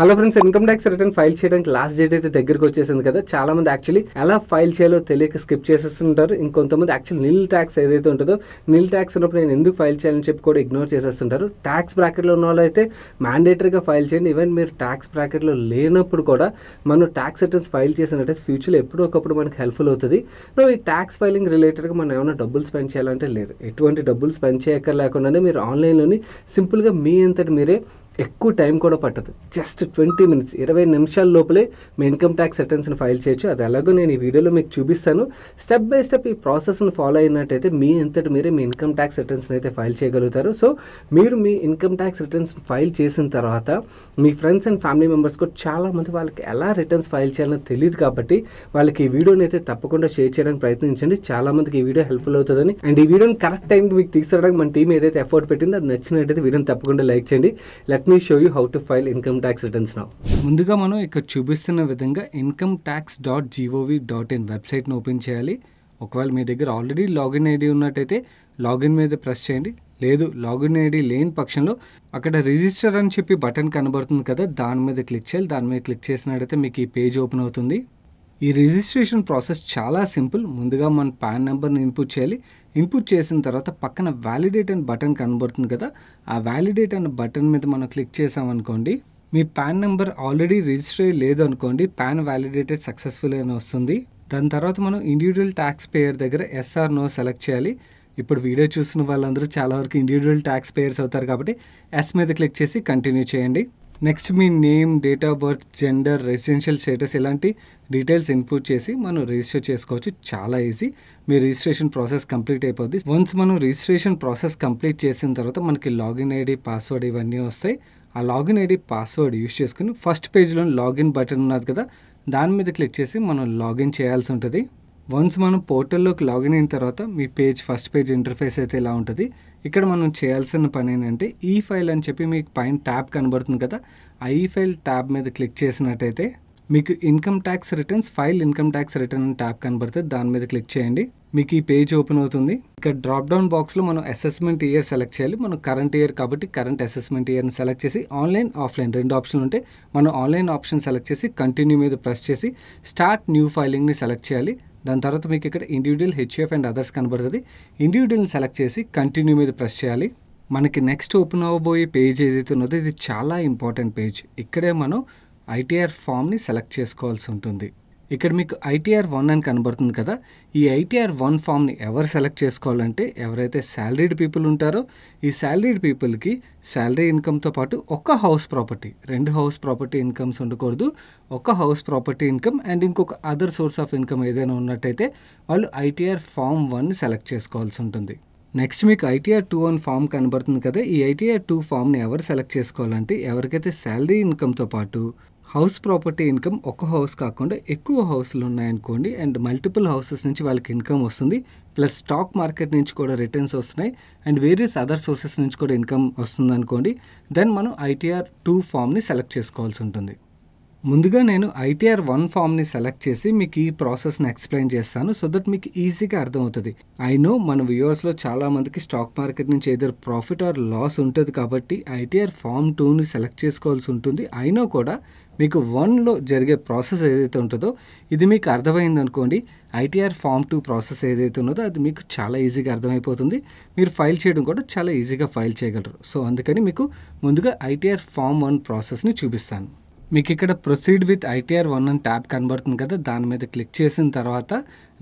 Hello friends income tax return file చేయడానికి last date అయితే దగ్గరికి వచ్చేసింది కదా. చాలా మంది యాక్చువల్లీ ఎలా ఫైల్ చేయాలో తెలియక స్కిప్ చేసేస్తుంటారు. ఇంకొంతమంది యాక్చువల్ నిల్ ట్యాక్స్ ఏదైతే ఉంటుందో నిల్ ట్యాక్స్ ఉన్నప్పుడు నేను ఎందుకు ఫైల్ చేయాలని చెప్పి కూడా ఇగ్నోర్ చేసేస్తుంటారు. ట్యాక్స్ బ్రాకెట్లో ఉన్న వాళ్ళు అయితే మ్యాండేటరీగా ఫైల్ చేయండి. ఈవెన్ మీరు ట్యాక్స్ బ్రాకెట్లో లేనప్పుడు కూడా మనం ట్యాక్స్ రిటర్న్స్ ఫైల్ చేసినట్టయితే ఫ్యూచర్లో ఎప్పుడో ఒకప్పుడు మనకి హెల్ప్ఫుల్ అవుతుంది. నువ్వు ఈ ట్యాక్స్ ఫైలింగ్ రిలేటెడ్గా మనం ఏమైనా డబ్బులు స్పెండ్ చేయాలంటే లేదు. ఎటువంటి డబ్బులు స్పెండ్ చేయక్కర్లేకుండానే మీరు ఆన్లైన్లోని సింపుల్గా మీ అంతటి మీరే ఎక్కువ టైం కూడా పట్టదు. జస్ట్ ట్వంటీ మినిట్స్ ఇరవై నిమిషాల లోపలే మీ ఇన్కమ్ ట్యాక్స్ రిటర్న్స్ని ఫైల్ చేయొచ్చు. అది ఎలాగో నేను ఈ వీడియోలో మీకు చూపిస్తాను. స్టెప్ బై స్టెప్ ఈ ప్రాసెస్ని ఫాలో అయినట్టయితే మీ అంతటి మీరే మీ ఇన్కమ్ ట్యాక్స్ రిటర్న్స్ని అయితే ఫైల్ చేయగలుగుతారు. సో మీరు మీ ఇన్కమ్ ట్యాక్స్ రిటర్న్స్ ఫైల్ చేసిన తర్వాత మీ ఫ్రెండ్స్ అండ్ ఫ్యామిలీ మెంబర్స్ కూడా వాళ్ళకి ఎలా రిటర్న్స్ ఫైల్ చేయాలో తెలియదు కాబట్టి వాళ్ళకి ఈ వీడియోని అయితే తప్పకుండా షేర్ చేయడానికి ప్రయత్నించండి. చాలామందికి ఈ వీడియో హెల్ప్ఫుల్ అవుతుందని. అండ్ ఈ వీడియోని కరెక్ట్ టైంకి మీకు తీసుకురావడానికి మన టీం ఏదైతే ఎఫర్ట్ పెట్టిందో అది నచ్చినట్టయితే వీడియోని తప్పకుండా లైక్ చేయండి. Let me show you how to file income tax returns నా ముందుగా మనం ఇక్కడ చూపిస్తున్న విధంగా income tax dot gov dot in వెబ్సైట్ని ఓపెన్ చేయాలి. ఒకవేళ మీ దగ్గర ఆల్రెడీ లాగిన్ ఐడి ఉన్నట్టయితే లాగిన్ మీద ప్రెస్ చేయండి. లేదు లాగిన్ ఐడి లేని పక్షంలో అక్కడ రిజిస్టర్ అని చెప్పి బటన్ కనబడుతుంది కదా దాని మీద క్లిక్ చేయాలి. దాని మీద క్లిక్ చేసినట్టయితే మీకు ఈ పేజ్ ఓపెన్ అవుతుంది. ఈ రిజిస్ట్రేషన్ ప్రాసెస్ చాలా సింపుల్ ముందుగా మన పాన్ నెంబర్ని ఇన్పుట్ చేయాలి. ఇన్పుట్ చేసిన తర్వాత పక్కన వ్యాలిడేట్ అనే బటన్ కనబడుతుంది కదా ఆ వ్యాలిడేట్ అనే బటన్ మీద మనం క్లిక్ చేసామనుకోండి మీ పాన్ నెంబర్ ఆల్రెడీ రిజిస్టర్ అయ్యి లేదు అనుకోండి పాన్ వ్యాలిడేటెడ్ సక్సెస్ఫుల్ అని వస్తుంది. దాని తర్వాత మనం ఇండివిజువల్ ట్యాక్స్ పేయర్ దగ్గర ఎస్ఆర్ నో సెలెక్ట్ చేయాలి. ఇప్పుడు వీడియో చూసిన వాళ్ళందరూ చాలా వరకు ఇండివిజువల్ ట్యాక్స్ పేయర్స్ అవుతారు కాబట్టి ఎస్ మీద క్లిక్ చేసి కంటిన్యూ చేయండి. Next me name date of birth gender residential status ఇలాంటి డీటెయిల్స్ ఇన్పుట్ చేసి మనం రిజిస్టర్ చేసుకోవచ్చు. చాలా ఈజీ మీ రిజిస్ట్రేషన్ ప్రాసెస్ కంప్లీట్ అయిపోద్ది. వన్స్ మనం రిజిస్ట్రేషన్ ప్రాసెస్ కంప్లీట్ చేసిన తర్వాత మనకి లాగిన్ ఐడి పాస్వర్డ్ ఇవన్నీ వస్తాయి. ఆ లాగిన్ ఐడి పాస్వర్డ్ యూస్ చేసుకుని ఫస్ట్ పేజ్లో లాగిన్ బటన్ ఉన్నది కదా దాని మీద క్లిక్ చేసి మనం లాగిన్ చేయాల్సి ఉంటుంది. వన్స్ మనం పోర్టల్లోకి లాగిన్ అయిన తర్వాత మీ పేజ్ ఫస్ట్ పేజ్ ఇంటర్ఫేస్ అయితే ఇలా ఉంటుంది. ఇక్కడ మనం చేయాల్సిన పని ఏంటంటే ఈ ఫైల్ అని చెప్పి మీకు పైన ట్యాబ్ కనబడుతుంది కదా ఆ ఈ ఫైల్ ట్యాబ్ మీద క్లిక్ చేసినట్టయితే మీకు income tax returns file income tax return tab కనబడుతుంది దాని మీద క్లిక్ చేయండి. మీకు ఈ పేజ్ ఓపెన్ అవుతుంది. ఇక్కడ డ్రాప్ డౌన్ బాక్స్లో మనం అసెస్మెంట్ ఇయర్ సెలెక్ట్ చేయాలి. మనం కరెంట్ ఇయర్ కాబట్టి కరెంట్ అసెస్మెంట్ ఇయర్ని సెలెక్ట్ చేసి ఆన్లైన్ ఆఫ్లైన్ రెండు ఆప్షన్లు ఉంటే మనం ఆన్లైన్ ఆప్షన్ సెలెక్ట్ చేసి కంటిన్యూ మీద ప్రెస్ చేసి స్టార్ట్ న్యూ ఫైలింగ్ని సెలెక్ట్ చేయాలి. దాని తర్వాత మీకు ఇక్కడ ఇండివిజువల్ హెచ్ఎఫ్ అండ్ అదర్స్ కనబడుతుంది. ఇండివిజువల్ని సెలెక్ట్ చేసి కంటిన్యూ మీద ప్రెస్ చేయాలి. మనకి నెక్స్ట్ ఓపెన్ అవ్వబోయే పేజ్ ఏదైతే ఉన్నదో ఇది చాలా ఇంపార్టెంట్ పేజ్ ఇక్కడే మనం ఐటీఆర్ ఫామ్ని సెలెక్ట్ చేసుకోవాల్సి ఉంటుంది. ఇక్కడ మీకు ఐటీఆర్ వన్ అని కనబడుతుంది కదా. ఈ ఐటీఆర్ వన్ ఫామ్ని ఎవరు సెలెక్ట్ చేసుకోవాలంటే ఎవరైతే శాలరీడ్ పీపుల్ ఉంటారో ఈ శాలరీడ్ పీపుల్కి శాలరీ ఇన్కమ్తో పాటు ఒక హౌస్ ప్రాపర్టీ రెండు హౌస్ ప్రాపర్టీ ఇన్కమ్స్ ఉండకూడదు. ఒక హౌస్ ప్రాపర్టీ ఇన్కమ్ అండ్ ఇంకొక అదర్ సోర్స్ ఆఫ్ ఇన్కమ్ ఏదైనా ఉన్నట్టయితే వాళ్ళు ఐటీఆర్ ఫామ్ వన్ సెలెక్ట్ చేసుకోవాల్సి ఉంటుంది. నెక్స్ట్ మీకు ఐటీఆర్ టూ అని ఫామ్ కనబడుతుంది కదా. ఈ ఐటీఆర్ టూ ఫామ్ని ఎవరు సెలెక్ట్ చేసుకోవాలంటే ఎవరికైతే శాలరీ ఇన్కమ్తో పాటు హౌస్ ప్రాపర్టీ ఇన్కమ్ ఒక హౌస్ కాకుండా ఎక్కువ హౌస్లు ఉన్నాయనుకోండి అండ్ మల్టిపుల్ హౌసెస్ నుంచి వాళ్ళకి ఇన్కమ్ వస్తుంది. ప్లస్ స్టాక్ మార్కెట్ నుంచి కూడా రిటర్న్స్ వస్తున్నాయి అండ్ వేరియస్ అదర్ సోర్సెస్ నుంచి కూడా ఇన్కమ్ వస్తుంది అనుకోండి దెన్ మనం ఐటీఆర్ టూ ఫామ్ని సెలెక్ట్ చేసుకోవాల్సి ఉంటుంది. ముందుగా నేను ఐటీఆర్ వన్ ఫామ్ని సెలెక్ట్ చేసి మీకు ఈ ప్రాసెస్ని ఎక్స్ప్లెయిన్ చేస్తాను సో దట్ మీకు ఈజీగా అర్థమవుతుంది. ఐ నో మన వ్యూవర్స్లో చాలామందికి స్టాక్ మార్కెట్ నుంచి ఏదో ప్రాఫిట్ ఆర్ లాస్ ఉంటుంది కాబట్టి ఐటీఆర్ ఫామ్ టూని సెలెక్ట్ చేసుకోవాల్సి ఉంటుంది. అయినా కూడా మీకు వన్లో జరిగే ప్రాసెస్ ఏదైతే ఉంటుందో ఇది మీకు అర్థమైంది అనుకోండి. ఐటీఆర్ ఫామ్ టూ ప్రాసెస్ ఏదైతే ఉన్నదో అది మీకు చాలా ఈజీగా అర్థమైపోతుంది. మీరు ఫైల్ చేయడం కూడా చాలా ఈజీగా ఫైల్ చేయగలరు. సో అందుకని మీకు ముందుగా ఐటీఆర్ ఫామ్ వన్ ప్రాసెస్ని చూపిస్తాను. మీకు ఇక్కడ ప్రొసీడ్ విత్ ఐటీఆర్ వన్ అని ట్యాబ్ కనబడుతుంది కదా దాని మీద క్లిక్ చేసిన తర్వాత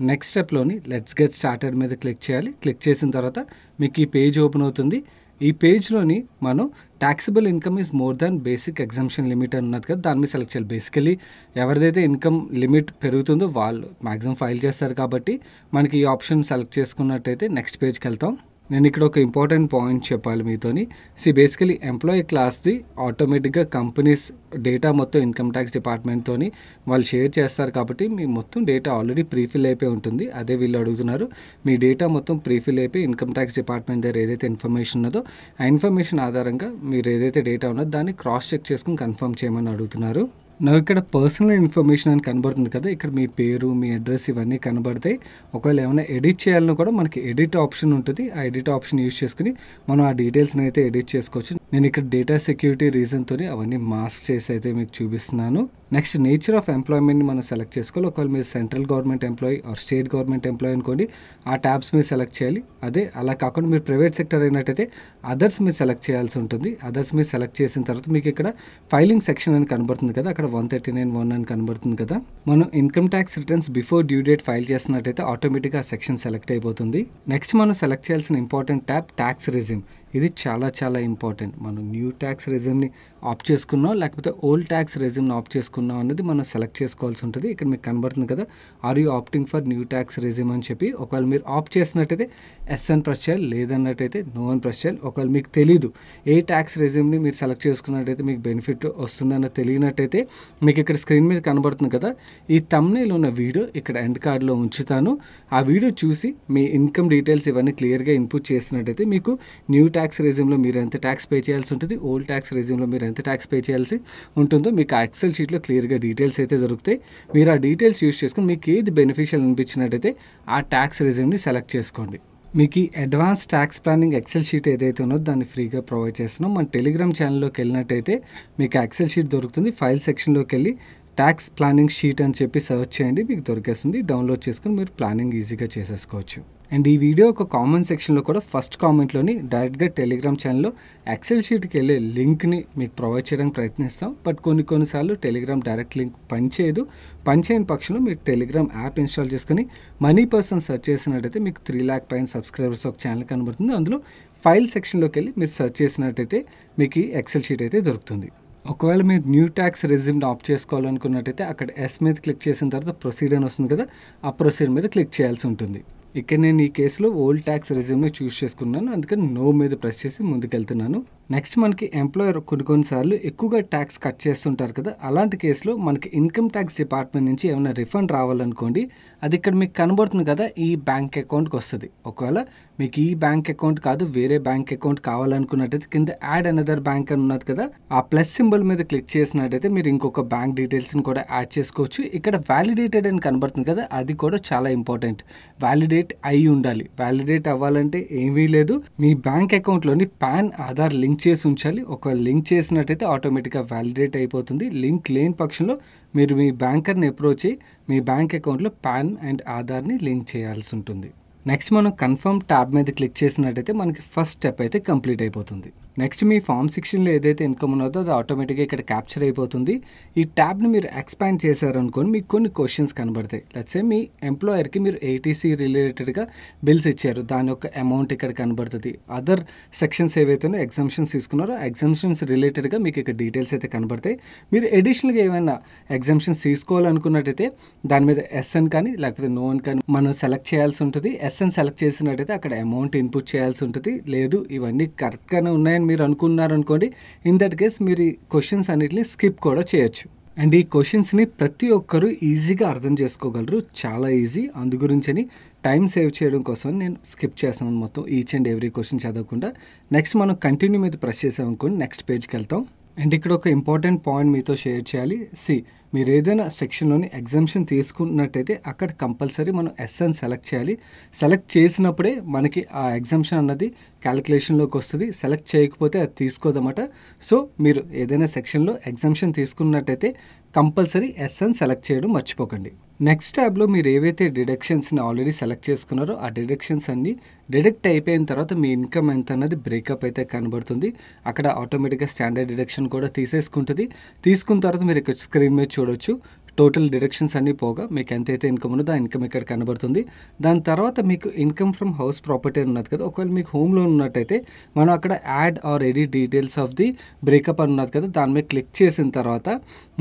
నెక్స్ట్ స్టెప్లోని లెట్స్ గెట్ స్టార్టెడ్ మీద క్లిక్ చేయాలి. క్లిక్ చేసిన తర్వాత మీకు ఈ పేజ్ ఓపెన్ అవుతుంది. ఈ పేజ్లోని మనం taxable income is more than basic exemption limit ఉన్నది కదా దాని మీద సెలెక్ట్ చేయాలి. బేసికలీ ఎవరిదైతే ఇన్కమ్ లిమిట్ పెరుగుతుందో వాళ్ళు మ్యాక్సిమం ఫైల్ చేస్తారు కాబట్టి మనకి ఈ ఆప్షన్ సెలెక్ట్ చేసుకున్నట్టయితే నెక్స్ట్ పేజ్కి వెళ్తాం. నేను ఇక్కడ ఒక ఇంపార్టెంట్ పాయింట్ చెప్పాలి మీతోని. సి బేసికలీ ఎంప్లాయీ క్లాస్ది ఆటోమేటిక్గా కంపెనీస్ డేటా మొత్తం ఇన్కమ్ ట్యాక్స్ డిపార్ట్మెంట్తోని వాళ్ళు షేర్ చేస్తారు కాబట్టి మీ మొత్తం డేటా ఆల్రెడీ ప్రీఫిల్ అయిపోయి ఉంటుంది. అదే వీళ్ళు అడుగుతున్నారు. మీ డేటా మొత్తం ప్రీఫిల్ అయిపోయి ఇన్కమ్ ట్యాక్స్ డిపార్ట్మెంట్ దగ్గర ఏదైతే ఇన్ఫర్మేషన్ ఉన్నదో ఆ ఇన్ఫర్మేషన్ ఆధారంగా మీరు ఏదైతే డేటా ఉన్నదో దాన్ని క్రాస్ చెక్ చేసుకుని కన్ఫర్మ్ చేయమని అడుగుతున్నారు. నాకు ఇక్కడ పర్సనల్ ఇన్ఫర్మేషన్ అని కనబడుతుంది కదా ఇక్కడ మీ పేరు మీ అడ్రస్ ఇవన్నీ కనబడతాయి. ఒకవేళ ఏమైనా ఎడిట్ చేయాలన్నా కూడా మనకి ఎడిట్ ఆప్షన్ ఉంటుంది. ఆ ఎడిట్ ఆప్షన్ యూస్ చేసుకుని మనం ఆ డీటెయిల్స్ని అయితే ఎడిట్ చేసుకోవచ్చు. నేను ఇక్కడ డేటా సెక్యూరిటీ రీజన్తో అవన్నీ మాస్క్ చేసి అయితే మీకు చూపిస్తున్నాను. నెక్స్ట్ నేచర్ ఆఫ్ ఎంప్లాయ్మెంట్ని మనం సెలెక్ట్ చేసుకోవాలి. ఒకవేళ మీరు central government employee or state government employee అనుకోండి ఆ ట్యాబ్స్ మీరు సెలెక్ట్ చేయాలి. అదే అలా కాకుండా మీరు ప్రైవేట్ సెక్టర్ అయినట్టయితే అదర్స్ మీరు సెలెక్ట్ చేయాల్సి ఉంటుంది. అదర్స్ మీరు సెలెక్ట్ చేసిన తర్వాత మీకు ఇక్కడ ఫైలింగ్ సెక్షన్ అని కనబడుతుంది కదా అక్కడ వన్ థర్టీ నైన్ వన్ అని కనబడుతుంది కదా. మనం income tax returns before due date file చేస్తున్నట్టయితే ఆటోమేటిక్గా సెక్షన్ సెలెక్ట్ అయిపోతుంది. నెక్స్ట్ మనం సెలెక్ట్ చేయాల్సిన ఇంపార్టెంట్ ట్యాబ్ ట్యాక్స్ రెజ్యూమ్ ఇది చాలా చాలా ఇంపార్టెంట్ మనం న్యూ ట్యాక్స్ రెజ్యూమ్ని ఆప్ చేసుకున్నాం లేకపోతే ఓల్డ్ ట్యాక్స్ రెజ్యూమ్ని ఆప్ చేసుకున్నాం అనేది మనం సెలెక్ట్ చేసుకోవాల్సి ఉంటుంది. ఇక్కడ మీకు కనబడుతుంది కదా are you opting for new tax regime అని చెప్పి ఒకవేళ మీరు ఆప్ చేసినట్టయితే ఎస్ అని ప్రెస్ చేయాలి లేదన్నట్టయితే నో అని ప్రెస్ చేయాలి. ఒకవేళ మీకు తెలీదు ఏ ట్యాక్స్ రెజ్యూమ్ని మీరు సెలెక్ట్ చేసుకున్నట్టయితే మీకు బెనిఫిట్ వస్తుందన్న తెలియనట్టయితే మీకు ఇక్కడ స్క్రీన్ మీద కనబడుతుంది కదా ఈ తమ్నేలో ఉన్న వీడియో ఇక్కడ ఎండ్ కార్డ్లో ఉంచుతాను. ఆ వీడియో చూసి మీ ఇన్కమ్ డీటెయిల్స్ ఇవన్నీ క్లియర్గా ఇన్పుట్ చేసినట్టయితే మీకు న్యూ ట్యాక్స్ రెజ్యూమ్లో మీరు ఎంత ట్యాక్స్ పే చేయాల్సి ఉంటుంది ఓల్డ్ ట్యాక్స్ రెజ్యూమ్లో మీరు ఎంత ట్యాక్స్ పే చేయాల్సి ఉంటుందో మీకు ఆ ఎక్సెల్ షీట్లో క్లియర్గా డీటెయిల్స్ అయితే దొరుకుతాయి. మీరు ఆ డీటెయిల్స్ యూస్ చేసుకుని మీకు ఏది బెనిఫిషియల్ అనిపించినట్టయితే ఆ ట్యాక్స్ రెజ్యూమ్ని సెలెక్ట్ చేసుకోండి. మీకు ఈ advance tax planning excel sheet ఏదైతే ఉన్నదో దాన్ని ఫ్రీగా ప్రొవైడ్ చేస్తున్నాం. మన టెలిగ్రామ్ ఛానల్లోకి వెళ్ళినట్టయితే మీకు ఎక్సెల్ షీట్ దొరుకుతుంది. ఫైల్ సెక్షన్లోకి వెళ్ళి ట్యాక్స్ ప్లానింగ్ షీట్ అని చెప్పి సర్చ్ చేయండి మీకు దొరికేస్తుంది. డౌన్లోడ్ చేసుకుని మీరు ప్లానింగ్ ఈజీగా చేసేసుకోవచ్చు. అండ్ ఈ వీడియో ఒక కామెంట్ సెక్షన్లో కూడా ఫస్ట్ కామెంట్లోని డైరెక్ట్గా టెలిగ్రామ్ ఛానల్లో ఎక్సెల్ షీట్కి వెళ్ళే లింక్ని మీకు ప్రొవైడ్ చేయడానికి ప్రయత్నిస్తాం. బట్ కొన్ని కొన్నిసార్లు టెలిగ్రామ్ డైరెక్ట్ లింక్ పనిచేయదు. పనిచేయని పక్షంలో మీరు టెలిగ్రామ్ యాప్ ఇన్స్టాల్ చేసుకుని మనీ పర్సన్ సెర్చ్ చేసినట్టయితే మీకు త్రీ ల్యాక్ పైన సబ్స్క్రైబర్స్ ఒక ఛానల్ కనబడుతుంది. అందులో ఫైల్ సెక్షన్లోకి వెళ్ళి మీరు సెర్చ్ చేసినట్టయితే మీకు ఈ ఎక్సెల్ షీట్ అయితే దొరుకుతుంది. ఒకవేళ మీరు న్యూ ట్యాక్స్ రెజ్యూమ్ని ఆఫ్ చేసుకోవాలనుకున్నట్టయితే అక్కడ ఎస్ మీద క్లిక్ చేసిన తర్వాత ప్రొసీడ్ అని వస్తుంది కదా ఆ ప్రొసీడ్ మీద క్లిక్ చేయాల్సి ఉంటుంది. ఇక్కడ నేను ఈ కేసులో ఓల్డ్ ట్యాక్స్ రెజ్యూమ్ని చూస్ చేసుకున్నాను. అందుకని నో మీద ప్రెస్ చేసి ముందుకెళ్తున్నాను. నెక్స్ట్ మనకి ఎంప్లాయర్ కొన్ని కొన్నిసార్లు ఎక్కువగా ట్యాక్స్ కట్ చేస్తుంటారు కదా అలాంటి కేసులో మనకి ఇన్కమ్ ట్యాక్స్ డిపార్ట్మెంట్ నుంచి ఏమైనా రిఫండ్ రావాలనుకోండి అది ఇక్కడ మీకు కనబడుతుంది కదా ఈ బ్యాంక్ అకౌంట్కి వస్తుంది. ఒకవేళ మీకు ఈ బ్యాంక్ అకౌంట్ కాదు వేరే బ్యాంక్ అకౌంట్ కావాలనుకున్నట్టయితే కింద యాడ్ అనదర్ బ్యాంక్ అని ఉన్నది కదా ఆ ప్లస్ సింబల్ మీద క్లిక్ చేసినట్టయితే మీరు ఇంకొక బ్యాంక్ డీటెయిల్స్ని కూడా యాడ్ చేసుకోవచ్చు. ఇక్కడ వ్యాలిడేటెడ్ అని కనబడుతుంది కదా అది కూడా చాలా ఇంపార్టెంట్. వ్యాలిడేట్ అయి ఉండాలి. వ్యాలిడేట్ అవ్వాలంటే ఏమీ లేదు. మీ బ్యాంక్ అకౌంట్లోని పాన్ ఆధార్ లింక్ చేసి ఉంచాలి. ఒకవేళ లింక్ చేసినట్టయితే ఆటోమేటిక్గా వ్యాలిడేట్ అయిపోతుంది. లింక్ లేని పక్షంలో మీరు మీ బ్యాంకర్ని అప్రోచ్ అయ్యి మీ బ్యాంక్ అకౌంట్లో పాన్ అండ్ ఆధార్ని లింక్ చేయాల్సి ఉంటుంది. నెక్స్ట్ మనం కన్ఫర్మ్ ట్యాబ్ మీద క్లిక్ చేసినట్టయితే మనకి ఫస్ట్ స్టెప్ అయితే కంప్లీట్ అయిపోతుంది. నెక్స్ట్ మీ ఫామ్ సెక్షన్లో ఏదైతే ఇన్కమ్ ఉన్నదో అది ఆటోమేటిక్గా ఇక్కడ క్యాప్చర్ అయిపోతుంది. ఈ ట్యాబ్ని మీరు ఎక్స్పాండ్ చేశారనుకోని మీకు కొన్ని క్వశ్చన్స్ కనబడతాయి. లెట్సే మీ ఎంప్లాయర్కి మీరు ఏటీసీ రిలేటెడ్గా బిల్స్ ఇచ్చారు. దాని యొక్క అమౌంట్ ఇక్కడ కనబడుతుంది. అదర్ సెక్షన్స్ ఏవైతే ఎగ్జామ్షన్స్ తీసుకున్నారో ఎగ్జామ్షన్స్ రిలేటెడ్గా మీకు ఇక్కడ డీటెయిల్స్ అయితే కనబడతాయి. మీరు అడిషనల్గా ఏమైనా ఎగ్జామ్షన్స్ తీసుకోవాలనుకున్నట్టయితే దాని మీద ఎస్ఎన్ కానీ లేకపోతే నోన్ కానీ మనం సెలెక్ట్ చేయాల్సి ఉంటుంది. ఎస్ఎన్ సెలెక్ట్ చేసినట్టయితే అక్కడ అమౌంట్ ఇన్పుట్ చేయాల్సి ఉంటుంది. లేదు ఇవన్నీ కరెక్ట్గానే ఉన్నాయని మీరు అనుకున్నారనుకోండి ఇన్ దట్ కేస్ మీరు ఈ క్వశ్చన్స్ అన్నిటిని స్కిప్ కూడా చేయొచ్చు. అండ్ ఈ క్వశ్చన్స్ని ప్రతి ఒక్కరూ ఈజీగా అర్థం చేసుకోగలరు. చాలా ఈజీ అందు గురించని టైం సేవ్ చేయడం కోసం నేను స్కిప్ చేస్తాను మొత్తం ఈచ్ అండ్ ఎవ్రీ క్వశ్చన్ చదవకుండా. నెక్స్ట్ మనం కంటిన్యూ మీద ప్రెస్ చేసామనుకోండి నెక్స్ట్ పేజ్కి వెళ్తాం. అండ్ ఇక్కడ ఒక ఇంపార్టెంట్ పాయింట్ మీతో షేర్ చేయాలి. సి మీరు ఏదైనా సెక్షన్లోని ఎగ్జామ్షన్ తీసుకున్నట్టయితే అక్కడ కంపల్సరీ మనం ఎస్ఎన్ సెలెక్ట్ చేయాలి. సెలెక్ట్ చేసినప్పుడే మనకి ఆ ఎగ్జామ్షన్ అన్నది క్యాలిక్యులేషన్లోకి వస్తుంది. సెలెక్ట్ చేయకపోతే అది తీసుకోదన్నమాట. సో మీరు ఏదైనా సెక్షన్లో ఎగ్జామ్షన్ తీసుకున్నట్టయితే కంపల్సరీ ఎస్ఎన్ సెలెక్ట్ చేయడం మర్చిపోకండి. నెక్స్ట్ ట్యాబ్లో మీరు ఏవైతే డిడక్షన్స్ని ఆల్రెడీ సెలెక్ట్ చేసుకున్నారో ఆ డిడక్షన్స్ అన్ని డిడక్ట్ అయిపోయిన తర్వాత మీ ఇన్కమ్ ఎంత అన్నది బ్రేకప్ అయితే కనబడుతుంది. అక్కడ ఆటోమేటిక్గా స్టాండర్డ్ డిడక్షన్ కూడా తీసేసుకుంటుంది. తీసుకున్న తర్వాత మీరు ఇక్కడ స్క్రీన్ మీద చూడొచ్చు. టోటల్ డిడక్షన్స్ అన్నీ పోగా మీకు ఎంతైతే ఇన్కమ్ ఉన్నదో ఆ ఇన్కమ్ ఇక్కడ కనబడుతుంది. దాని తర్వాత మీకు ఇన్కమ్ ఫ్రమ్ హౌస్ ప్రాపర్టీ అని ఉన్నది కదా ఒకవేళ మీకు హోమ్ లోన్ ఉన్నట్టయితే మనం అక్కడ add or edit details of the breakup అని ఉన్నది కదా దాని మీద క్లిక్ చేసిన తర్వాత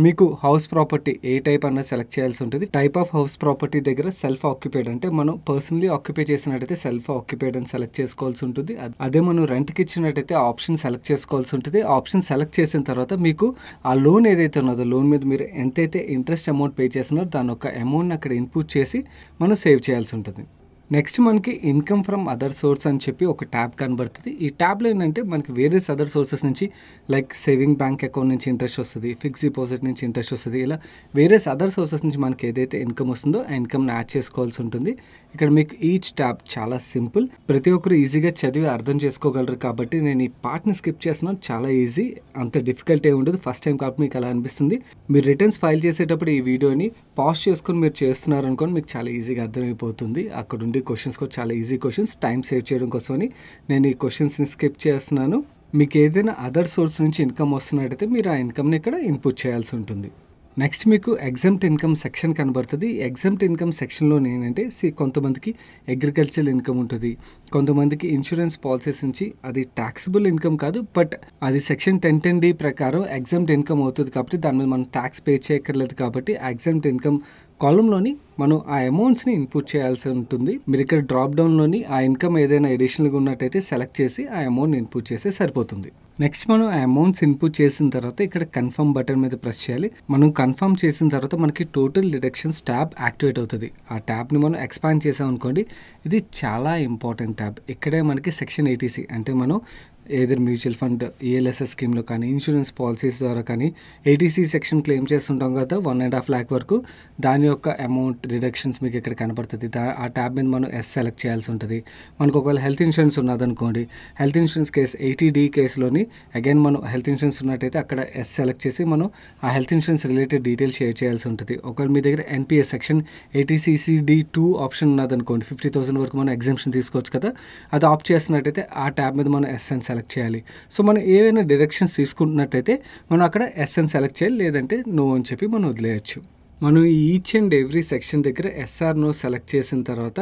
మీకు హౌస్ ప్రాపర్టీ ఏ టైప్ అన్నది సెలెక్ట్ చేయాల్సి ఉంటుంది. టైప్ ఆఫ్ హౌస్ ప్రాపర్టీ దగ్గర సెల్ఫ్ ఆక్యుపైడ్ అంటే మనం పర్సనలీ ఆక్యుపై చేసినట్టయితే సెల్ఫ్ ఆక్యుపైడ్ అని సెలెక్ట్ చేసుకోవాల్సి ఉంటుంది. అదే మనం రెంట్కి ఇచ్చినట్టయితే ఆప్షన్ సెలెక్ట్ చేసుకోవాల్సి ఉంటుంది. ఆప్షన్ సెలెక్ట్ చేసిన తర్వాత మీకు ఆ లోన్ ఏదైతే ఉన్నదో లోన్ మీద మీరు ఎంతైతే ఇంట్రెస్ట్ అమౌంట్ పే చేస్తున్నారో. దాని ఒక అమౌంట్ అక్కడ ఇన్పుట్ చేసి మనం సేవ్ చేయాల్సి ఉంటుంది. నెక్స్ట్ మనకి ఇన్కమ్ ఫ్రమ్ అదర్ సోర్స్ అని చెప్పి ఒక ట్యాబ్ కనబడుతుంది. ఈ ట్యాబ్లో ఏంటంటే మనకి వేరే అదర్ సోర్సెస్ నుంచి లైక్ సేవింగ్ బ్యాంక్ అకౌంట్ నుంచి ఇంట్రెస్ట్ వస్తుంది ఫిక్స్ డిపాజిట్ నుంచి ఇంట్రెస్ట్ వస్తుంది ఇలా వేరే అదర్ సోర్సెస్ నుంచి మనకి ఏదైతే ఇన్కమ్ వస్తుందో ఆ ఇన్కమ్ని యాడ్ చేసుకోవాల్సి ఉంటుంది. ఇక్కడ మీకు ఈచ్ ట్యాబ్ చాలా సింపుల్. ప్రతి ఒక్కరు ఈజీగా చదివి అర్థం చేసుకోగలరు కాబట్టి నేను ఈ పార్ట్ని స్కిప్ చేస్తున్నాను. చాలా ఈజీ అంత డిఫికల్ట్ ఏ ఉండదు. ఫస్ట్ టైం కాబట్టి మీకు అలా అనిపిస్తుంది. మీరు రిటర్న్స్ ఫైల్ చేసేటప్పుడు ఈ వీడియోని పాజ్ చేసుకొని మీరు చేస్తున్నారు అనుకోని మీకు చాలా ఈజీగా అర్థమైపోతుంది. అక్కడ ఉండే క్వశ్చన్స్ కూడా చాలా ఈజీ క్వశ్చన్స్ టైం సేవ్ చేయడం కోసమని నేను ఈ క్వశ్చన్స్ని స్కిప్ చేస్తున్నాను. మీకు ఏదైనా అదర్ సోర్స్ నుంచి ఇన్కమ్ వస్తున్నట్టయితే మీరు ఆ ఇన్కమ్ని ఇక్కడ ఇన్పుట్ చేయాల్సి ఉంటుంది. నెక్స్ట్ మీకు ఎగ్జామ్ట్ ఇన్కమ్ సెక్షన్ కనబడుతుంది. ఎగ్జామ్ట్ ఇన్కమ్ సెక్షన్లో ఏంటంటే సి కొంతమందికి అగ్రికల్చర్ ఇన్కమ్ ఉంటుంది. కొంతమందికి ఇన్సూరెన్స్ పాలసీస్ నుంచి అది ట్యాక్సిబుల్ ఇన్కమ్ కాదు బట్ అది సెక్షన్ టెన్ టెన్ డి ప్రకారం ఎగ్జామ్ట్ ఇన్కమ్ అవుతుంది కాబట్టి దాని మీద మనం ట్యాక్స్ పే చేయక్కర్లేదు కాబట్టి ఎగ్జామ్ట్ ఇన్కమ్ కాలంలోని మనం ఆ అమౌంట్స్ని ఇన్పుట్ చేయాల్సి ఉంటుంది. మీరు ఇక్కడ డ్రాప్ డౌన్లోని ఆ ఇన్కమ్ ఏదైనా ఎడిషనల్గా ఉన్నట్టయితే సెలెక్ట్ చేసి ఆ అమౌంట్ ఇన్పుట్ చేస్తే సరిపోతుంది. నెక్స్ట్ మనం ఆ అమౌంట్స్ ఇన్పుట్ చేసిన తర్వాత ఇక్కడ కన్ఫర్మ్ బటన్ మీద ప్రెస్ చేయాలి. మనం కన్ఫర్మ్ చేసిన తర్వాత మనకి టోటల్ డిడక్షన్స్ ట్యాబ్ యాక్టివేట్ అవుతుంది. ఆ ట్యాబ్ని మనం ఎక్స్పాండ్ చేసాం అనుకోండి ఇది చాలా ఇంపార్టెంట్ ట్యాబ్ ఇక్కడే మనకి సెక్షన్ ఎయిటీసీ అంటే మనం ఏదర్ మ్యూచువల్ ఫండ్ ఈఎల్ఎస్ఎస్ స్కీమ్లో కానీ ఇన్సూరెన్స్ పాలసీస్ ద్వారా కానీ ఏటీసీ సెక్షన్ క్లెయిమ్ చేస్తుంటాం కదా వన్ అండ్ హాఫ్ ల్యాక్ వరకు. దాని యొక్క అమౌంట్ రిడక్షన్స్ మీకు ఇక్కడ కనపడుతుంది? దా ఆ ట్యాబ్ మీద మనం ఎస్ సెలెక్ట్ చేయాల్సి ఉంటుంది. మనకు ఒకవేళ health insurance ఉన్నదనుకోండి health insurance case eighty D కేసులోని again మనం హెల్త్ ఇన్సూరెన్స్ ఉన్నట్టయితే అక్కడ ఎస్ సెలెక్ట్ చేసి మనం ఆ health insurance related details share చేయాల్సి ఉంటుంది. ఒకవేళ మీ దగ్గర NPS section eighty C C D two option ఉన్నదనుకోండి fifty thousand వరకు మనం ఎగ్జామ్షన్ తీసుకోవచ్చు కదా అది ఆప్ట్ చేస్తున్నట్టయితే ఆ ట్యాబ్ మీద మనం ఎస్ఎన్ సెలెక్ట్ చేయాలి. సో మనం ఏవైనా డైరెక్షన్స్ తీసుకుంటున్నట్టయితే మనం అక్కడ ఎస్ఎన్ సెలెక్ట్ చేయాలి లేదంటే నో అని చెప్పి మనం వదిలేయచ్చు. మనం ఈచ్ అండ్ ఎవ్రీ సెక్షన్ దగ్గర ఎస్ఆర్ నో సెలెక్ట్ చేసిన తర్వాత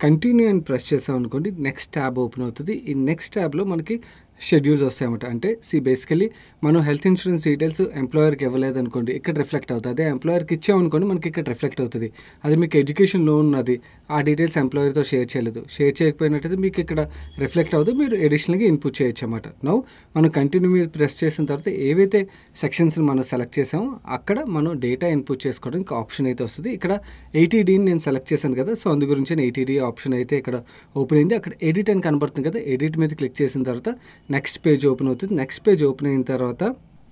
కంటిన్యూ అని ప్రెస్ చేసాం అనుకోండి నెక్స్ట్ ట్యాబ్ ఓపెన్ అవుతుంది. ఈ నెక్స్ట్ ట్యాబ్లో మనకి షెడ్యూల్స్ వస్తాయన్నమాట. అంటే సి బేసికలీ మనం హెల్త్ ఇన్సూరెన్స్ డీటెయిల్స్ ఎంప్లాయర్కి ఇవ్వలేదు అనుకోండి ఇక్కడ రిఫ్లెక్ట్ అవుతుంది. అదే ఎంప్లాయర్కి ఇచ్చామనుకోండి మనకి ఇక్కడ రిఫ్లెక్ట్ అవుతుంది. అది మీకు ఎడ్యుకేషన్ లోన్ ఉన్నది. ఆ డీటెయిల్స్ ఎంప్లాయర్తో షేర్ చేయలేదు. షేర్ చేయకపోయినట్టయితే మీకు ఇక్కడ రిఫ్లెక్ట్ అవుతుంది. మీరు అడిషనల్గా ఇన్పుట్ చేయొచ్చు అన్నమాట నౌ మనం కంటిన్యూ మీద ప్రెస్ చేసిన తర్వాత ఏవైతే సెక్షన్స్ మనం సెలెక్ట్ చేసామో అక్కడ మనం డేటా ఇన్పుట్ చేసుకోవడానికి ఆప్షన్ అయితే వస్తుంది. ఇక్కడ ఎయిటీడీని నేను సెలెక్ట్ చేశాను కదా సో అందు గురించి ఎయిటీడీ ఆప్షన్ అయితే ఇక్కడ ఓపెన్ అయింది. అక్కడ ఎడిట్ అని కనబడుతుంది కదా ఎడిట్ మీద క్లిక్ చేసిన తర్వాత నెక్స్ట్ పేజ్ ఓపెన్ అవుతుంది. నెక్స్ట్ పేజ్ ఓపెన్ అయిన తర్వాత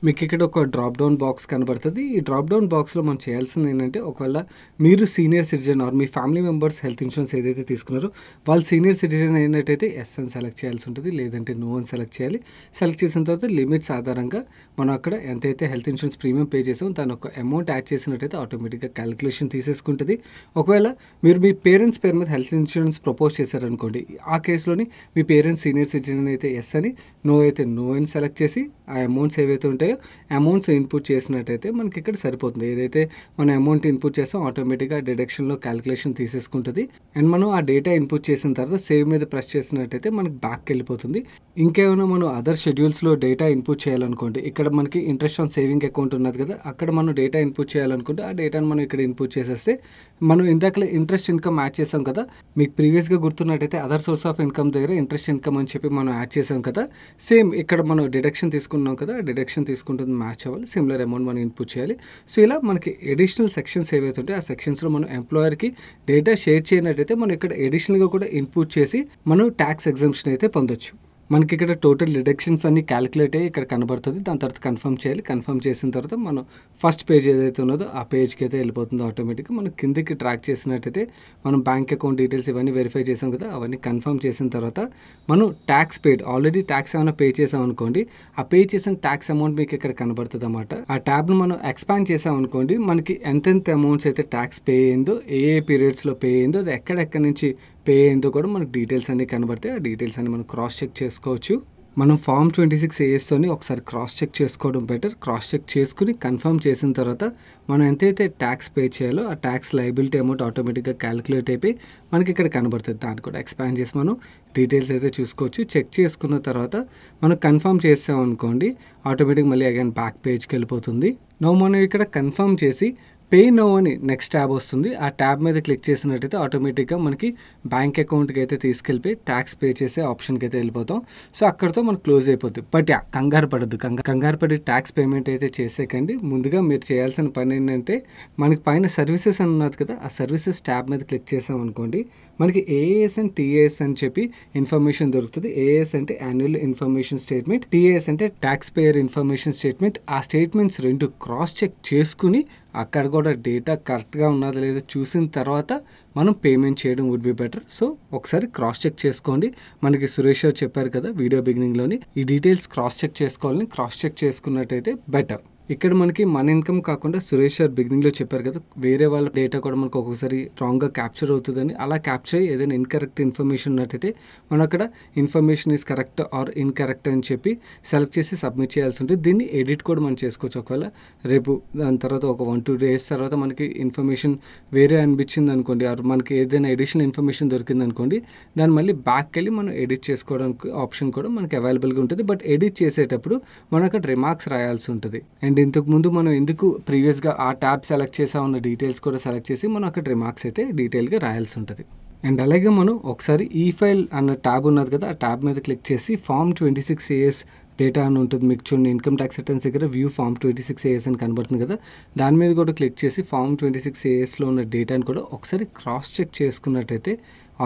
మీకు ఇక్కడ ఒక డ్రాప్ డౌన్ బాక్స్ కనబడుతుంది. ఈ డ్రాప్ డౌన్ బాక్స్లో మనం చేయాల్సింది ఏంటంటే ఒకవేళ మీరు సీనియర్ సిటిజన్ ఆర్ మీ ఫ్యామిలీ మెంబర్స్ హెల్త్ ఇన్సూరెన్స్ ఏదైతే తీసుకున్నారో వాళ్ళు సీనియర్ సిటిజన్ అయినట్టయితే ఎస్ అని సెలెక్ట్ చేయాల్సి ఉంటుంది. లేదంటే నో అని సెలెక్ట్ చేయాలి. సెలెక్ట్ చేసిన తర్వాత లిమిట్స్ ఆధారంగా మనం అక్కడ ఎంతైతే హెల్త్ ఇన్సూరెన్స్ ప్రీమియం పే చేసామో దాని ఒక అమౌంట్ యాడ్ చేసినట్టయితే ఆటోమేటిక్గా క్యాలిక్యులేషన్ తీసేసుకుంటుంది. ఒకవేళ మీరు మీ పేరెంట్స్ పేరు మీద హెల్త్ ఇన్సూరెన్స్ ప్రపోజ్ చేశారనుకోండి ఆ కేసులోని మీ పేరెంట్స్ సీనియర్ సిటిజన్ అయితే ఎస్ అని నో అయితే నో అని సెలెక్ట్ చేసి ఆ అమౌంట్స్ ఏవైతే ఉంటాయో అమౌంట్స్ ఇన్పుట్ చేసినట్టయితే మనకి ఇక్కడ సరిపోతుంది. ఏదైతే మనం అమౌంట్ ఇన్పుట్ చేస్తాం ఆటోమేటిక్గా డిడక్షన్లో క్యాలిక్యులేషన్ తీసేసుకుంటుంది. అండ్ మనం ఆ డేటా ఇన్పుట్ చేసిన తర్వాత సేవ్ మీద ప్రెస్ చేసినట్టయితే మనకి బ్యాక్ వెళ్ళిపోతుంది. ఇంకేమైనా మనం అదర్ షెడ్యూల్స్లో డేటా ఇన్పుట్ చేయాలనుకోండి ఇక్కడ మనకి ఇంట్రెస్ట్ ఆన్ సేవింగ్ అకౌంట్ ఉన్నది కదా అక్కడ మనం డేటా ఇన్పుట్ చేయాలనుకుంటే ఆ డేటాను మనం ఇక్కడ ఇన్పుట్ చేసేస్తే మనం ఇందాకలే ఇంట్రెస్ట్ ఇన్కమ్ యాడ్ చేసాం కదా మీకు ప్రీవియస్గా గుర్తున్నట్టయితే అదర్ సోర్స్ ఆఫ్ ఇన్కమ్ దగ్గర ఇంట్రెస్ట్ ఇన్కమ్ అని చెప్పి మనం యాడ్ చేసాం కదా సేమ్ ఇక్కడ మనం డిడక్షన్ తీసుకున్నాం కదా డిడక్షన్ తీసుకుంటుంది మ్యాచ్ అవ్వాలి. సిమిలర్ అమౌంట్ మనం ఇన్పుట్ చేయాలి. సో ఇలా మనకి ఎడిషనల్ సెక్షన్స్ ఏవైతే ఉంటాయో ఆ సెక్షన్స్లో మనం ఎంప్లాయర్కి డేటా షేర్ చేయనట్టయితే మనం ఇక్కడ ఎడిషనల్గా కూడా ఇన్పుట్ చేసి మనం ట్యాక్స్ ఎగ్జామ్షన్ అయితే పొందొచ్చు. మనకి ఇక్కడ టోటల్ డిడక్షన్స్ అన్ని క్యాలిక్యులేట్ అయ్యి ఇక్కడ కనబడుతుంది. దాని తర్వాత కన్ఫర్మ్ చేయాలి. కన్ఫర్మ్ చేసిన తర్వాత మనం ఫస్ట్ పేజ్ ఏదైతే ఉన్నదో ఆ పేజ్కి అయితే వెళ్ళిపోతుందో ఆటోమేటిక్గా మనం కిందకి ట్రాక్ చేసినట్టయితే మనం బ్యాంక్ అకౌంట్ డీటెయిల్స్ ఇవన్నీ వెరిఫై చేసాం కదా అవన్నీ కన్ఫర్మ్ చేసిన తర్వాత మనం ట్యాక్స్ పేడ్ ఆల్రెడీ ట్యాక్స్ ఏమైనా పే చేసాం అనుకోండి ఆ పే చేసిన ట్యాక్స్ అమౌంట్ మీకు ఇక్కడ కనబడుతుంది అనమాట ఆ ట్యాబ్ను మనం ఎక్స్పాండ్ చేసాం అనుకోండి మనకి ఎంతెంత అమౌంట్స్ అయితే ట్యాక్స్ పే అయిందో ఏ ఏ పీరియడ్స్లో పే అయిందో అది ఎక్కడెక్కడి నుంచి పే అయిందో కూడా మనకు డీటెయిల్స్ అన్ని కనబడతాయి. ఆ డీటెయిల్స్ అన్ని మనం క్రాస్ చెక్ చేసుకోవచ్చు. మనం ఫామ్ ట్వంటీ సిక్స్ ఏఎస్తోని ఒకసారి క్రాస్ చెక్ చేసుకోవడం బెటర్. క్రాస్ చెక్ చేసుకుని కన్ఫర్మ్ చేసిన తర్వాత మనం ఎంతైతే ట్యాక్స్ పే చేయాలో ఆ ట్యాక్స్ లైబిలిటీ అమౌంట్ ఆటోమేటిక్గా క్యాలిక్యులేట్ అయిపోయి మనకి ఇక్కడ కనబడుతుంది. దాన్ని కూడా ఎక్స్పాండ్ చేసి మనం డీటెయిల్స్ అయితే చూసుకోవచ్చు. చెక్ చేసుకున్న తర్వాత మనం కన్ఫర్మ్ చేసామనుకోండి ఆటోమేటిక్ మళ్ళీ అగైన్ బ్యాక్ పేజ్కి వెళ్ళిపోతుంది. నో మనం ఇక్కడ కన్ఫర్మ్ చేసి పే నో అని నెక్స్ట్ ట్యాబ్ వస్తుంది. ఆ ట్యాబ్ మీద క్లిక్ చేసినట్టయితే ఆటోమేటిక్గా మనకి బ్యాంక్ అకౌంట్కి అయితే తీసుకెళ్ళిపోయి ట్యాక్స్ పే చేసే ఆప్షన్కి అయితే వెళ్ళిపోతాం. సో అక్కడతో మనం క్లోజ్ అయిపోద్ది. బట్ యా కంగారు పడద్దు. కంగారు కంగారు పడి ట్యాక్స్ పేమెంట్ అయితే చేసేకండి. ముందుగా మీరు చేయాల్సిన పని ఏంటంటే మనకి పైన సర్వీసెస్ అని ఉన్నది కదా ఆ సర్వీసెస్ ట్యాబ్ మీద క్లిక్ చేసాం అనుకోండి మనకి ఏఎస్ అండ్ టీఏఎస్ అని చెప్పి ఇన్ఫర్మేషన్ దొరుకుతుంది. ఏఎస్ అంటే annual information statement T A S అంటే ట్యాక్స్ పేయర్ ఇన్ఫర్మేషన్ స్టేట్మెంట్. ఆ స్టేట్మెంట్స్ రెండు క్రాస్ చెక్ చేసుకుని అక్కడ కూడా డేటా కరెక్ట్గా ఉన్నది లేదో చూసిన తర్వాత మనం పేమెంట్ చేయడం వుడ్ బి బెటర్ సో ఒకసారి క్రాస్ చెక్ చేసుకోండి. మనకి సురేష్ గారు చెప్పారు కదా వీడియో బిగినింగ్లోని ఈ డీటెయిల్స్ క్రాస్ చెక్ చేసుకోవాలని క్రాస్ చెక్ చేసుకున్నట్టయితే బెటర్ ఇక్కడ మనకి మన ఇన్కమ్ కాకుండా సురేష్ సార్ బిగినింగ్లో చెప్పారు కదా వేరే వాళ్ళ డేటా కూడా మనకు ఒక్కొక్కసారి రాంగ్గా క్యాప్చర్ అవుతుందని. అలా క్యాప్చర్ అయ్యి ఏదైనా ఇన్కరెక్ట్ ఇన్ఫర్మేషన్ ఉన్నట్టయితే మనం అక్కడ information is correct or incorrect అని చెప్పి సెలెక్ట్ చేసి సబ్మిట్ చేయాల్సి ఉంటుంది. దీన్ని ఎడిట్ కూడా మనం చేసుకోవచ్చు. ఒకవేళ రేపు దాని తర్వాత ఒక వన్ టూ డేస్ తర్వాత మనకి ఇన్ఫర్మేషన్ వేరే అనిపించింది అనుకోండి ఆర్ మనకి ఏదైనా ఎడిషనల్ ఇన్ఫర్మేషన్ దొరికింది అనుకోండి దాన్ని మళ్ళీ బ్యాక్ వెళ్ళి మనం ఎడిట్ చేసుకోవడానికి ఆప్షన్ కూడా మనకి అవైలబుల్గా ఉంటుంది. బట్ ఎడిట్ చేసేటప్పుడు మనం అక్కడ రిమార్క్స్ రాయాల్సి ఉంటుంది. అండ్ అండ్ ఇంతకుముందు మనం ఎందుకు ప్రీవియస్గా ఆ ట్యాబ్ సెలెక్ట్ చేసా ఉన్న డీటెయిల్స్ కూడా సెలెక్ట్ చేసి మనం అక్కడ రిమార్క్స్ అయితే డీటెయిల్గా రాయాల్సి ఉంటుంది. అండ్ అలాగే మనం ఒకసారి ఈ ఫైల్ అన్న ట్యాబ్ ఉన్నది కదా ఆ ట్యాబ్ మీద క్లిక్ చేసి form twenty six A S data అని ఉంటుంది మీకు చూడండి ఇన్కమ్ ట్యాక్స్ రిటర్న్స్ దగ్గర view form twenty six A S అని కనబడుతుంది కదా దాని మీద కూడా క్లిక్ చేసి ఫామ్ ట్వంటీ సిక్స్ ఏఎస్లో ఉన్న డేటాని కూడా ఒకసారి క్రాస్ చెక్ చేసుకున్నట్టయితే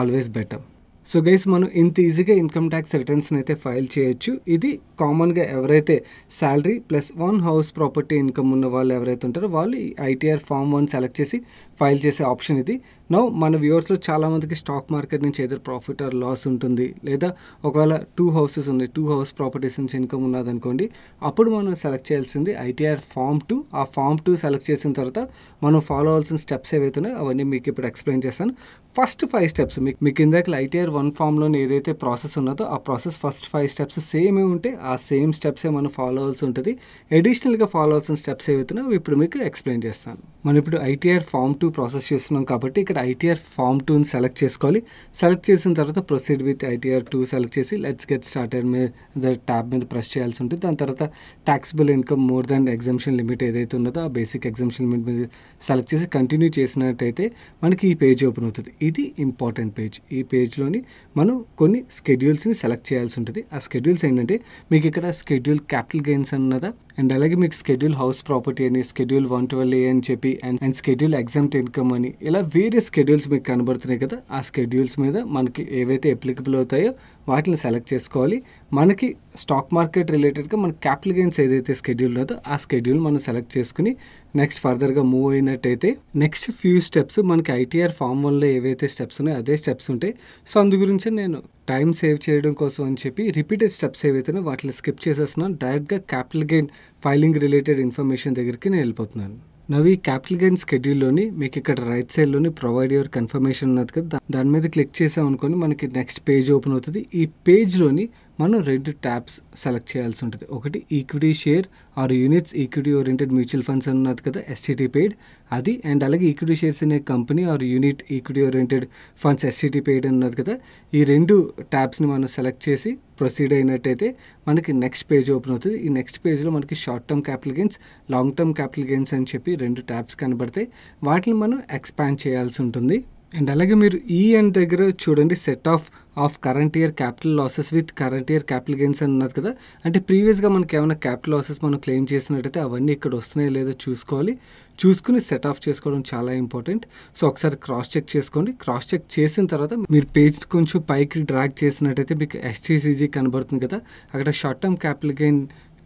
ఆల్వేస్ బెటర్. సో గైస్ మనం ఇంత ఈజీగా ఇన్కమ్ ట్యాక్స్ రిటర్న్స్ని అయితే ఫైల్ చేయొచ్చు. ఇది కామన్గా ఎవరైతే salary plus one house property income ఉన్న వాళ్ళు ఎవరైతే ఉంటారో వాళ్ళు ఈ ఐటీఆర్ ఫామ్ వన్ సెలెక్ట్ చేసి ఫైల్ చేసే ఆప్షన్ ఇది. నో మన వ్యూవర్స్లో చాలామందికి స్టాక్ మార్కెట్ నుంచి ఏదో ప్రాఫిట్ ఆర్ లాస్ ఉంటుంది. లేదా ఒకవేళ టూ హౌసెస్ ఉన్నాయి టూ హౌస్ ప్రాపర్టీస్ నుంచి ఇన్కమ్ ఉన్నదనుకోండి అప్పుడు మనం సెలెక్ట్ చేయాల్సింది ఐటీఆర్ ఫామ్ టూ ఆ ఫామ్ టూ సెలెక్ట్ చేసిన తర్వాత మనం ఫాలో అవ్వాల్సిన స్టెప్స్ ఏవైతున్నాయో అవన్నీ మీకు ఇప్పుడు ఎక్స్ప్లెయిన్ చేస్తాను. ఫస్ట్ ఫైవ్ స్టెప్స్ మీకు మీకు ఇందాక ఐటీఆర్ వన్ ఫామ్లోనే ఏదైతే ప్రాసెస్ ఉన్నదో ఆ ప్రాసెస్ ఫస్ట్ ఫైవ్ స్టెప్స్ సేమే ఉంటే ఆ సేమ్ స్టెప్సే మనం ఫాలో అవ్వాల్సి ఉంటుంది. అడిషనల్గా ఫాలో అవ్వాల్సిన స్టెప్స్ ఏవైతున్నాయో ఇప్పుడు మీకు ఎక్స్ప్లెయిన్ చేస్తాను. మనం ఇప్పుడు ఐటీఆర్ ఫామ్ టూ ప్రాసెస్ చేస్తున్నాం కాబట్టి ఇక్కడ ఐటీఆర్ ఫామ్ టూని సెలెక్ట్ చేసుకోవాలి. సెలెక్ట్ చేసిన తర్వాత proceed with ITR two select చేసి లెట్స్ గెట్ స్టార్టెడ్ మీద ట్యాబ్ మీద ప్రెస్ చేయాల్సి ఉంటుంది. దాని తర్వాత taxable income more than exemption limit ఏదైతే ఉన్నదో ఆ బేసిక్ ఎగ్జామ్షన్ లిమిట్ మీద సెలెక్ట్ చేసి కంటిన్యూ చేసినట్టయితే మనకి ఈ పేజ్ ఓపెన్ అవుతుంది. ఇది ఇంపార్టెంట్ పేజ్ ఈ పేజ్లోని మనం కొన్ని స్కెడ్యూల్స్ని సెలెక్ట్ చేయాల్సి ఉంటుంది. ఆ స్కెడ్యూల్స్ ఏంటంటే మీకు ఇక్కడ స్కెడ్యూల్ క్యాపిటల్ గెయిన్స్ అన్నదా అండ్ అలాగే మీకు స్కెడ్యూల్ హౌస్ ప్రాపర్టీ అని స్కెడ్యూల్ వన్ ట్వెల్వ్ ఏ అని చెప్పి and and schedule exempt income అని ఇలా వేరే స్కెడ్యూల్స్ మీకు కనబడుతున్నాయి కదా ఆ స్కెడ్యూల్స్ మీద మనకి ఏవైతే అప్లికబుల్ అవుతాయో వాటిని సెలెక్ట్ చేసుకోవాలి. మనకి స్టాక్ మార్కెట్ రిలేటెడ్గా మన క్యాపిటల్ గెయిన్స్ ఏదైతే స్కెడ్యూల్ ఉందో ఆ స్కెడ్యూల్ మనం సెలెక్ట్ చేసుకుని నెక్స్ట్ ఫర్దర్గా మూవ్ అయినట్టయితే నెక్స్ట్ ఫ్యూ స్టెప్స్ మనకి ఐటీఆర్ ఫామ్ వన్లో ఏవైతే స్టెప్స్ ఉన్నాయో అదే స్టెప్స్ ఉంటాయి. సో అందు గురించి నేను టైం సేవ్ చేయడం కోసం అని చెప్పి రిపీటెడ్ స్టెప్స్ ఏవైతేనో వాటిని స్కిప్ చేసేస్తున్నాను. డైరెక్ట్గా capital gain filing related information దగ్గరికి నేను వెళ్ళిపోతున్నాను. నవి క్యాపిటల్ గైన్ స్కెడ్యూల్లోని మీకు ఇక్కడ రైట్ సైడ్లోని ప్రొవైడ్ యువర్ కన్ఫర్మేషన్ ఉన్నది కదా. దాని మీద క్లిక్ చేసాం అనుకోని మనకి నెక్స్ట్ పేజ్ ఓపెన్ అవుతుంది. ఈ పేజ్లోని మనం రెండు ట్యాబ్స్ సెలెక్ట్ చేయాల్సి ఉంటుంది. ఒకటి equity share or units equity oriented mutual funds STT paid STT paid. అది అండ్ అలాగే ఈక్విటీ షేర్స్ అనే company or unit equity oriented funds STT paid ఉన్నది కదా ఈ రెండు ట్యాబ్స్ని మనం సెలెక్ట్ చేసి ప్రొసీడ్ అయినట్టయితే మనకి నెక్స్ట్ పేజ్ ఓపెన్ అవుతుంది. ఈ నెక్స్ట్ పేజ్లో మనకి short term capital gains long term capital gains అని చెప్పి రెండు ట్యాబ్స్ కనబడతాయి. వాటిని మనం ఎక్స్పాండ్ చేయాల్సి ఉంటుంది. అండ్ అలాగే మీరు ఈ అండ్ దగ్గర చూడండి set off of current year capital losses with current year capital gains అని ఉన్నది కదా. అంటే ప్రీవియస్గా మనకి ఏమైనా క్యాపిటల్ లాసెస్ మనం క్లెయిమ్ చేసినట్టయితే అవన్నీ ఇక్కడ వస్తున్నాయో లేదో చూసుకోవాలి. చూసుకుని సెట్ ఆఫ్ చేసుకోవడం చాలా ఇంపార్టెంట్ సో ఒకసారి క్రాస్ చెక్ చేసుకోండి. క్రాస్ చెక్ చేసిన తర్వాత మీరు పేజ్ కొంచెం పైకి డ్రాగ్ చేసినట్టయితే మీకు ఎస్టీసీజీ కనబడుతుంది కదా. అక్కడ షార్ట్ టర్మ్ క్యాపిటల్ గెయిన్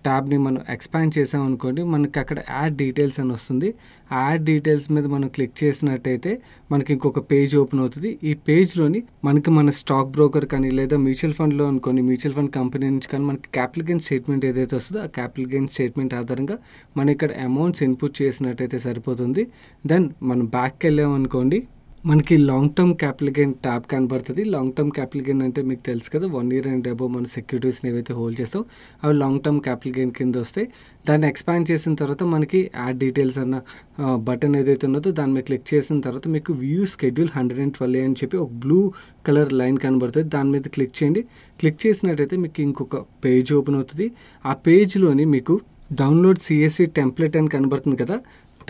ట్యాబ్ని మనం ఎక్స్పాండ్ చేసాం అనుకోండి మనకి అక్కడ యాడ్ డీటెయిల్స్ అని వస్తుంది. ఆ యాడ్ డీటెయిల్స్ మీద మనం క్లిక్ చేసినట్టయితే మనకి ఇంకొక పేజ్ ఓపెన్ అవుతుంది. ఈ పేజ్లోని మనకి మన స్టాక్ బ్రోకర్ కానీ లేదా మ్యూచువల్ ఫండ్లో అనుకోండి మ్యూచువల్ ఫండ్ కంపెనీ నుంచి కానీ మనకి క్యాపిటల్ గెయిన్ స్టేట్మెంట్ ఏదైతే వస్తుందో ఆ క్యాపిటల్ గెయిన్ స్టేట్మెంట్ ఆధారంగా మనం ఇక్కడ అమౌంట్స్ ఇన్పుట్ చేసినట్టయితే సరిపోతుంది. దెన్ మనం బ్యాక్కి వెళ్ళామనుకోండి మనకి long term capital gain tab కనబడుతుంది. లాంగ్ టర్మ్ క్యాపిటల్ గెయిన్ అంటే మీకు తెలుసు కదా వన్ ఇయర్ అండ్ అబౌవ్ మన సెక్యూరిటీస్ని ఏవైతే హోల్డ్ చేస్తాం అవి లాంగ్ టర్మ్ క్యాపిటల్ గెయిన్ కింద వస్తాయి. దాన్ని ఎక్స్పాండ్ చేసిన తర్వాత మనకి యాడ్ డీటెయిల్స్ అన్న బటన్ ఏదైతే ఉన్నదో దాని మీద క్లిక్ చేసిన తర్వాత మీకు view schedule hundred and twelve అని చెప్పి ఒక బ్లూ కలర్ లైన్ కనబడుతుంది. దాని మీద క్లిక్ చేయండి. క్లిక్ చేసినట్టయితే మీకు ఇంకొక పేజ్ ఓపెన్ అవుతుంది. ఆ పేజ్లోని మీకు డౌన్లోడ్ సిఎస్సి టెంప్లెట్ అని కనబడుతుంది కదా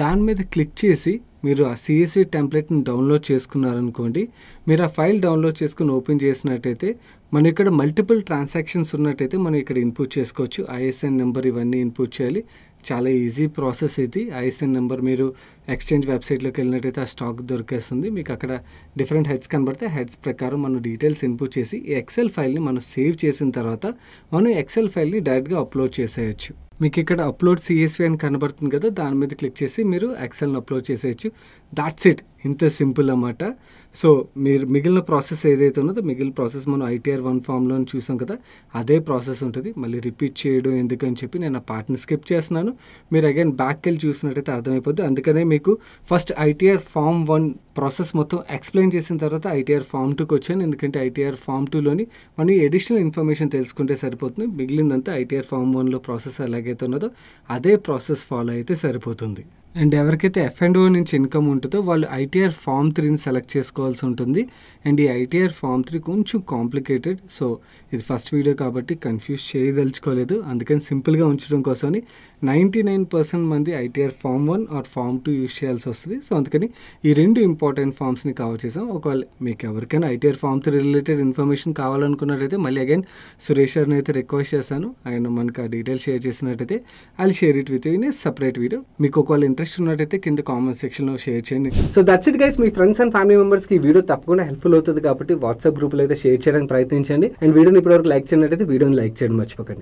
దాని మీద క్లిక్ చేసి మీరు ఆ సిఎస్వి టెంప్లెట్ని డౌన్లోడ్ చేసుకున్నారనుకోండి మీరు ఆ ఫైల్ డౌన్లోడ్ చేసుకుని ఓపెన్ చేసినట్టయితే మనం ఇక్కడ మల్టిపుల్ ట్రాన్సాక్షన్స్ ఉన్నట్టయితే మనం ఇక్కడ ఇన్పుట్ చేసుకోవచ్చు. ఐఎస్ఎన్ నెంబర్ ఇవన్నీ ఇన్పుట్ చేయాలి. చాలా ఈజీ ప్రాసెస్ ఇది. ఐఎస్ఎన్ నెంబర్ మీరు ఎక్స్చేంజ్ వెబ్సైట్లోకి వెళ్ళినట్టయితే ఆ స్టాక్ దొరికేస్తుంది. మీకు అక్కడ డిఫరెంట్ హెడ్స్ కనబడితే హెడ్స్ ప్రకారం మనం డీటెయిల్స్ ఇన్పుట్ చేసి ఈ ఎక్సెల్ ఫైల్ని మనం సేవ్ చేసిన తర్వాత మనం ఎక్సెల్ ఫైల్ని డైరెక్ట్గా అప్లోడ్ చేసేయచ్చు. మీకు ఇక్కడ అప్లోడ్ సిఎస్వి అని కనబడుతుంది కదా దాని మీద క్లిక్ చేసి మీరు ఎక్సెల్ని అప్లోడ్ చేసేయచ్చు. దాట్స్ ఇట్ ఇంత సింపుల్ అన్నమాట. సో మీరు మిగిలిన ప్రాసెస్ ఏదైతే ఉన్నదో మిగిలిన ప్రాసెస్ మనం ఐటీఆర్ వన్ ఫామ్లో చూసాం కదా అదే ప్రాసెస్ ఉంటుంది. మళ్ళీ రిపీట్ చేయడం ఎందుకని చెప్పి నేను ఆ పార్ట్ని స్కిప్ చేస్తున్నాను. మీరు అగైన్ బ్యాక్ వెళ్ళి చూసినట్టయితే అర్థమైపోద్ది. అందుకనే మీకు first ITR form one process మొత్తం ఎక్స్ప్లెయిన్ చేసిన తర్వాత ఐటీఆర్ ఫామ్ టూకి వచ్చాను. ఎందుకంటే ఐటీఆర్ ఫామ్ టూలోని మనం ఎడిషనల్ ఇన్ఫర్మేషన్ తెలుసుకుంటే సరిపోతుంది. మిగిలిందంతా ఐటీఆర్ ఫామ్ వన్లో ప్రాసెస్ ఎలాగైతే ఉన్నదో అదే ప్రాసెస్ ఫాలో అయితే సరిపోతుంది. అండ్ ఎవరికైతే ఎఫ్ అండ్ ఓ నుంచి ఇన్కమ్ ఉంటుందో వాళ్ళు ఐటీఆర్ ఫామ్ త్రీని సెలెక్ట్ చేసుకోవాల్సి ఉంటుంది. అండ్ ఈ ఐటీఆర్ ఫామ్ త్రీ కొంచెం కాంప్లికేటెడ్. సో ఇది ఫస్ట్ వీడియో కాబట్టి కన్ఫ్యూజ్ చేయదలుచుకోలేదు. అందుకని సింపుల్గా ఉంచడం కోసమని నైంటీ నైన్ పర్సెంట్ మంది ITR form one or form two use చేయాల్సి వస్తుంది. సో అందుకని ఈ రెండు ఇంపార్టెంట్ ఫామ్స్ని కవర్ చేసాం ఒకవేళ మీకు ఎవరికైనా ఐటీఆర్ ఫామ్స్ రిలేటెడ్ ఇన్ఫర్మేషన్ కావాలనుకున్నట్టయితే మళ్ళీ అగైన్ సురేష్ గారిని అయితే రిక్వెస్ట్ చేశాను. ఆయన మనకు ఆ డీటెయిల్స్ షేర్ చేసినట్టయితే I share it with in a separate video. మీకు ఒకవేళ ఇంట్రెస్ట్ ఉన్నట్టయితే కింద కామెంట్ సెక్షన్లో షేర్ చేయండి. So that's it guys. Me friends and family మెంబర్స్కి ఈ వీడియో తప్పకుండా హెల్ప్ఫుల్ అవుతుంది కాబట్టి వాట్సాప్ గ్రూప్లో అయితే షేర్ చేయడానికి ప్రయత్నించండి. అండ్ వీడియోని ఇప్పటివరకు లైక్ చేయనట్టయితే వీడియోని లైక్ చేయడం మర్చిపోకండి.